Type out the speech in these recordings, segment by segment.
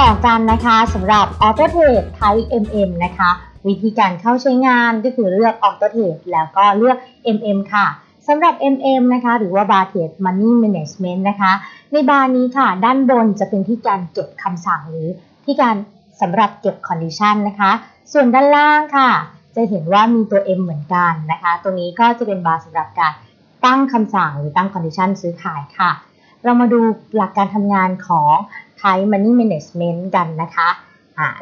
ต่อกันนะคะสำหรับ Auto Trade Type MM นะคะ วิธีการเข้าใช้งานก็คือเลือก Auto Trade แล้วก็เลือก MM ค่ะสำหรับ MM นะคะ หรือว่า Bar Trade Money Management นะคะ ในบาร์นี้ค่ะ ด้านบนจะเป็นที่การเก็บคำสั่งหรือที่การสำหรับเก็บ Condition นะคะ ส่วนด้านล่างค่ะ จะเห็นว่ามีตัว M เหมือนกันนะคะ ตรงนี้ก็จะเป็นบาร์สำหรับการตั้งคำสั่งหรือตั้ง Condition ซื้อขายค่ะ เรามาดูหลักการทำงานของ Type Money Management กันนะคะ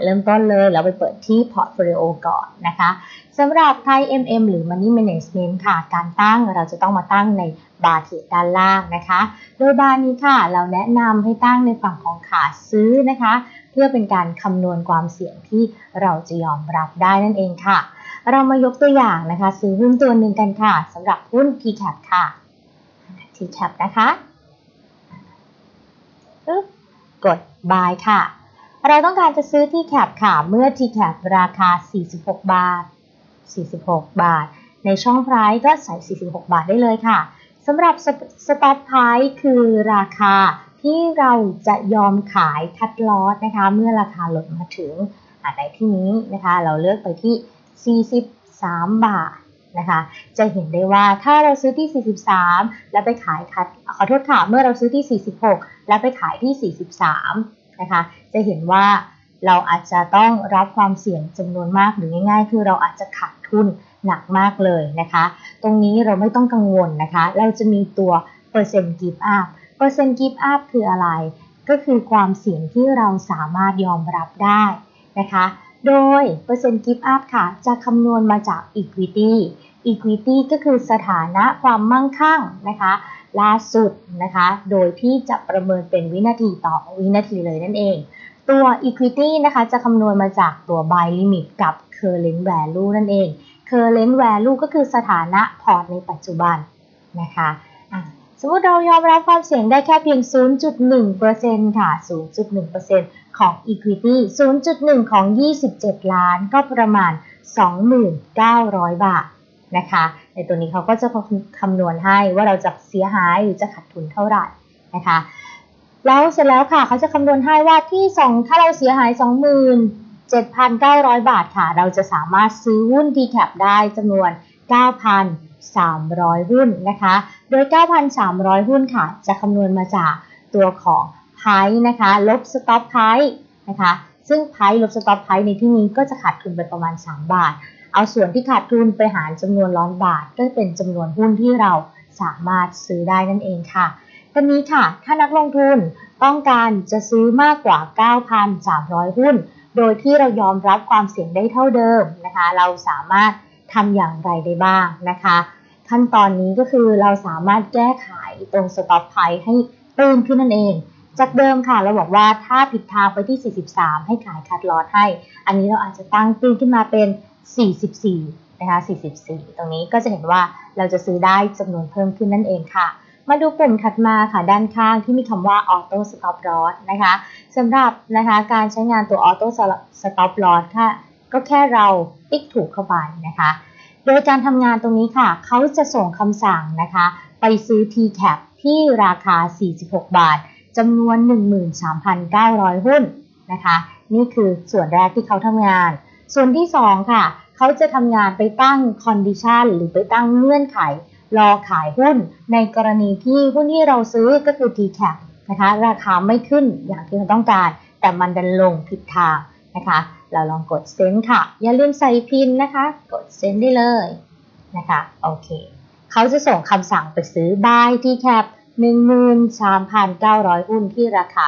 เริ่มต้นเลยเราไปเปิดที่ Portfolio ก่อนนะคะสำหรับ Type MM หรือ Money Management ค่ะ การตั้งเราจะต้องมาตั้งในบาร์เทด้านล่างนะคะ โดยบาร์นี้ค่ะ เราแนะนำให้ตั้งในฝั่งของขาซื้อนะคะ เพื่อเป็นการคำนวณความเสี่ยงที่เราจะยอมรับได้นั่นเองค่ะ เรามายกตัวอย่างนะคะ ซื้อหุ้นตัวหนึ่งกันค่ะสำหรับหุ้น TCAP ค่ะ TCAP นะคะ กด buy ค่ะ เราต้องการจะซื้อที่แคปค่ะ เมื่อที่แคปราคา 46 บาท 46 บาท ในช่องไพรก็ใส่ 46 บาทได้เลยค่ะสำหรับสต็อปไพรคือราคาที่เราจะยอมขายคัดลอสนะคะ เมื่อราคาลดมาถึงในที่นี้นะคะ เราเลือกไปที่ 43 บาท นะคะ จะเห็นได้ว่าถ้าเราซื้อที่ 43 แล้วไปขาย cut ขอโทษค่ะเมื่อเราซื้อที่ 46 แล้วไปขายที่ 43 นะคะ จะเห็นว่าเราอาจจะต้องรับความเสี่ยงจำนวนมากหรือง่ายๆ คือเราอาจจะขาดทุนหนักมากเลยนะคะ ตรงนี้เราไม่ต้องกังวลนะคะ เราจะมีตัวเปอร์เซ็นต์ give up เปอร์เซ็นต์ give up คืออะไร ก็คือความเสี่ยงที่เราสามารถยอมรับได้นะคะ โดยเปอร์เซ็นต์ give up ค่ะ จะคำนวณมาจาก equity equity ก็คือสถานะความมั่งคั่งนะคะล่าสุดนะคะ โดยที่จะประเมินเป็นวินาทีต่อวินาทีเลยนั่นเอง ตัว equity นะคะจะคำนวณมาจากตัว buy limit กับ current value นั่นเอง current value ก็คือสถานะพอร์ตในปัจจุบันนะคะสมมติเรายอมรับความเสี่ยงได้แค่เพียง 0.1%ค่ะ 0.1%ของ equity 0.1 ของ 27 ล้านก็ประมาณ 2,900 บาท นะคะ ในตัวนี้เขาก็จะคำนวณให้ว่าเราจะเสียหายหรือจะขาดทุนเท่าไหร่นะคะ แล้วเสร็จแล้วค่ะเขาจะคำนวณให้ว่าที่2ถ้าเราเสียหาย 27,900 บาทค่ะ เราจะสามารถซื้อหุ้น TCAP ได้จำนวน 9,300 หุ้นนะคะ โดย 9,300 หุ้นค่ะ จะคำนวณมาจากตัวของ price นะคะ ลบ stop price นะคะซึ่ง price ลบ stop price ในที่นี้ก็จะขาดทุนไปประมาณ 3 บาท เอาส่วนที่ขาดทุนไปหารจำนวนร้อนบาท ก็เป็นจำนวนหุ้นที่เราสามารถซื้อได้นั่นเองค่ะทีนี้ค่ะ ถ้านักลงทุนต้องการจะซื้อมากกว่า 9,300 หุ้น โดยที่เรายอมรับความเสี่ยงได้เท่าเดิมนะคะ เราสามารถทำอย่างไรได้บ้างนะคะ ขั้นตอนนี้ก็คือเราสามารถแก้ไขตรงสต็อปไพให้ตื้นขึ้นนั่นเอง จากเดิมค่ะเราบอกว่าถ้าผิดทางไปที่ 43 ให้ขายคัดลอตให้ อันนี้เราอาจจะตั้งตื้นขึ้นมาเป็น 44 นะคะ 44 ตรงนี้ก็จะเห็นว่าเราจะซื้อได้จำนวนเพิ่มขึ้นนั่นเองค่ะ มาดูปุ่มถัดมาค่ะด้านข้างที่มีคำว่า Auto Stop Loss นะคะสำหรับนะคะการใช้งานตัว Auto Stop Loss ค่ะก็แค่เราติ๊กถูกเข้าไปนะคะ โดยการทำงานตรงนี้ค่ะ เขาจะส่งคำสั่งนะคะ ไปซื้อ TCAP ที่ราคา 46 บาท จำนวน 13,900 หุ้นนะคะ นี่คือส่วนแรกที่เขาทำงาน ส่วนที่ 2 ค่ะ เขาจะทำงานไปตั้ง condition หรือไปตั้งเงื่อนไข รอขายหุ้น ในกรณีที่หุ้นที่เราซื้อก็คือ TCAP นะคะ ราคาไม่ขึ้นอย่างที่เราต้องการ แต่มันดันลงผิดทางนะคะ เราลองกดเซ็นค่ะ อย่าลืมใส่พินนะคะ กดเซ็นได้เลยนะคะ โอเค เขาจะส่งคำสั่งไปซื้อบายที่แคป 13,900 หุ้นที่ราคา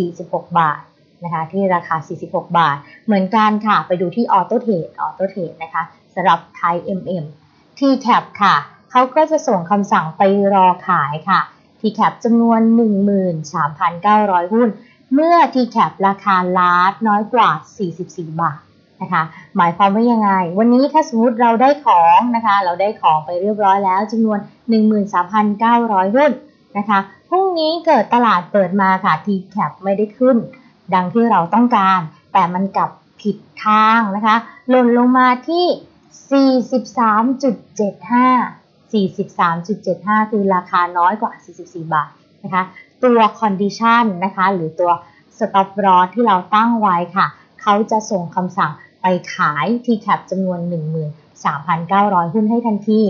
46 บาทนะคะที่ราคา 46 บาท เหมือนกันค่ะ ไปดูที่ออโต้เทรดออโต้เทรดนะคะสำหรับไทย MM ที่แคปค่ะ เขาก็จะส่งคำสั่งไปรอขายค่ะทีแคปจำนวน 13,900 หุ้น เมื่อ TCAP ราคาลาร์น้อยกว่า 44 บาทนะคะหมายความว่ายังไง วันนี้ถ้าสมมติเราได้ของนะคะ เราได้ของไปเรียบร้อยแล้วจำนวน 13,900 หุ้น นะคะพรุ่งนี้เกิดตลาดเปิดมาค่ะ TCAP ไม่ได้ขึ้น ดังที่เราต้องการ แต่มันกลับผิดทางนะคะหล่นลงมาที่ 43.75 43.75 คือราคาน้อยกว่า 44 บาทนะคะตัว condition นะคะหรือตัว stop loss ที่เราตั้งไว้ค่ะ เขาจะส่งคำสั่งไปขาย TCAP จำนวน 13,900 หุ้นให้ทันที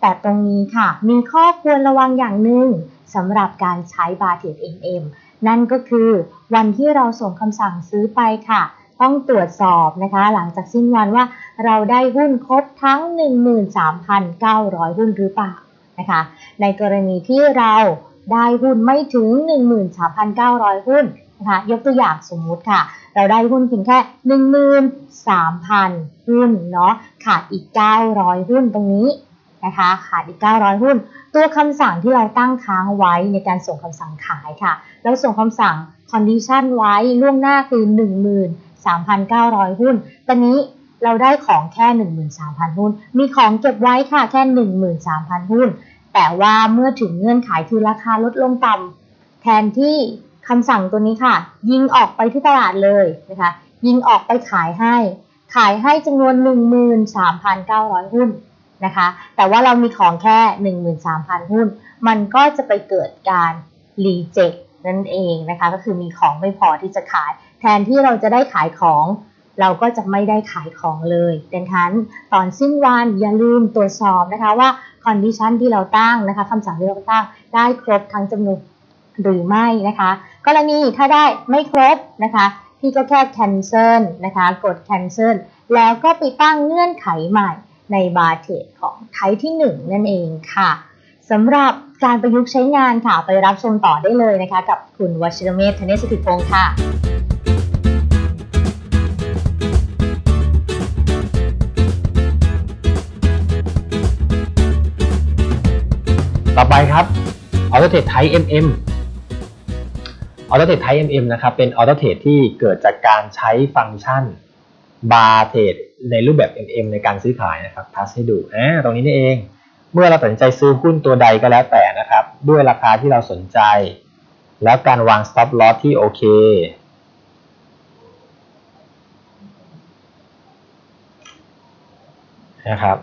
แต่ตรงนี้ค่ะ มีข้อควรระวังอย่างหนึ่งสำหรับการใช้บาร์เท r MM นั่นก็คือวันที่เราส่งคำสั่งซื้อไปค่ะ ต้องตรวจสอบนะคะ หลังจากสิ้นวันว่าเราได้หุ้นครบทั้ง 13,900 หุ้นหรือเปล่านะคะ ในกรณีที่เราได้หุ้นไม่ถึง 13,900 หุ้นนะคะ ยกตัวอย่างสมมุติค่ะ เราได้หุ้นเพียงแค่ 13,000 หุ้นเนาะ ขาดอีก 900 หุ้นตรงนี้ นะคะขาดอีก 900 หุ้น ตัวคำสั่งที่เราตั้งค้างไว้ในการส่งคำสั่งขายค่ะแล้วส่งคำสั่ง condition ไว้ล่วงหน้าคือ 13,900 หุ้น ตอนนี้เราได้ของแค่ 13,000 หุ้น มีของเก็บไว้ค่ะแค่ 13,000 หุ้น แต่ว่าเมื่อถึงเงื่อนไขคือราคาลดลงต่ำแทนที่คำสั่งตัวนี้ค่ะ ยิงออกไปที่ตลาดเลยนะคะ ยิงออกไปขายให้ ขายให้จำนวน 13,900 หุ้น นะคะ แต่ว่าเรามีของแค่ 13,000 หุ้น มันก็จะไปเกิดการ reject นั่นเองนะคะ ก็คือมีของไม่พอที่จะขาย แทนที่เราจะได้ขายของ เราก็จะไม่ได้ขายของเลยดังนั้นตอนสิ้นวันอย่าลืมตรวจสอบนะคะว่า condition ที่เราตั้งนะคะคำสั่งที่เราตั้งได้ครบทั้งจำนวนหรือไม่นะคะ กรณีถ้าได้ไม่ครบนะคะพี่ก็แค่ cancel นะคะ กด cancel แล้วก็ไปตั้งเงื่อนไขใหม่ ในบาร์เทรดของไทป์ที่ 1 นั่นเองค่ะสำหรับการประยุกต์ใช้งานค่ะ ไปรับชมต่อได้เลยนะคะ กับคุณวชิรเมธธเนศสถิตพงศ์ค่ะต่อไปครับ Auto Trade Type MM Auto Trade Type MM นะครับ เป็น Auto Trade ที่เกิดจากการใช้ฟังก์ชัน Bar Trade ในรูปแบบ MM ในการซื้อขายนะครับทัสให้ดูอ่าตรงนี้นี่เอง เมื่อเราตัดสินใจซื้อหุ้นตัวใดก็แล้วแต่นะครับ ด้วยราคาที่เราสนใจ แล้วการวาง Stop Loss ที่โอเคนะครับ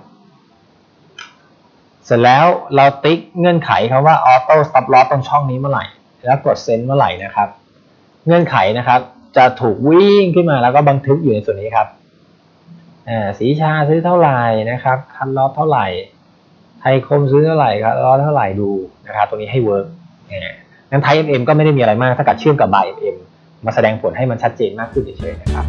เสร็จแล้วเราติ๊กเงื่อนไขคำว่า auto stop loss ตรงช่องนี้เมื่อไหร่ แล้วกดเซ็นเมื่อไหร่นะครับ เงื่อนไขนะครับ จะถูกวิ่งขึ้นมาแล้วก็บันทึกอยู่ในส่วนนี้ครับอ่าสีชาซื้อเท่าไหร่นะครับคันลอตเท่าไหร่ไทยคมซื้อเท่าไหร่ครับลอตเท่าไหร่ดูนะครับตรงนี้ให้เวิร์กงั้นไทย MM ก็ไม่ได้มีอะไรมากถ้ากัดเชื่อมกับ buy MM มาแสดงผลให้มันชัดเจนมากขึ้นเฉยๆนะครับ